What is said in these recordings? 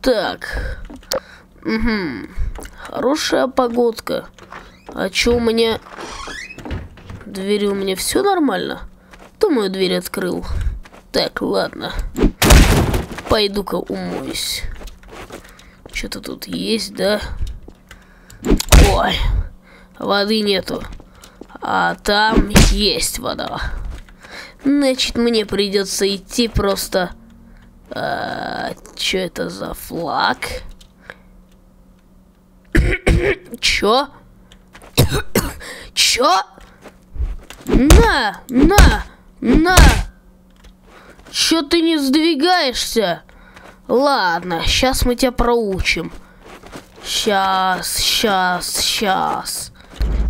Так. Угу. Хорошая погодка. А чё у меня... Двери у меня все нормально? Думаю, дверь открыл. Так, ладно. Пойду-ка умоюсь. Что-то тут есть, да? Ой, воды нету. А там есть вода. Значит, мне придется идти просто... А, что это за флаг? Чё? Чё? На, на, на! Чё ты не сдвигаешься? Ладно, сейчас мы тебя проучим. Сейчас, сейчас, сейчас.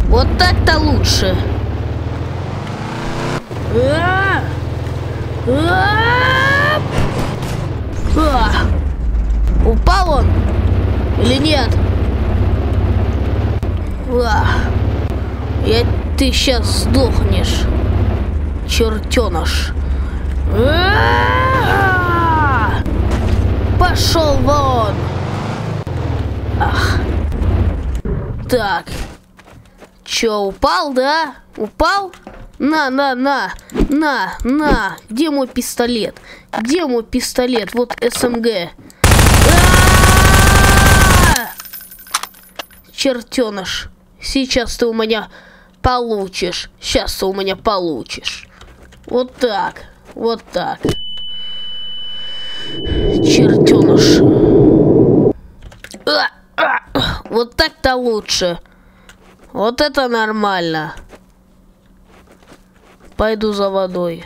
Вот так-то лучше. А! А! А! Или нет? А! Я, ты сейчас сдохнешь, чертеныш. Пошел вон! Ах. Так. Чё, упал, да? Упал? На, на, на, на, на. Где мой пистолет? Где мой пистолет? Вот СМГ. А! Чертеныш. Сейчас ты у меня получишь. Сейчас ты у меня получишь. Вот так. Вот так. Чертеныш. А, а, вот так-то лучше. Вот это нормально. Пойду за водой.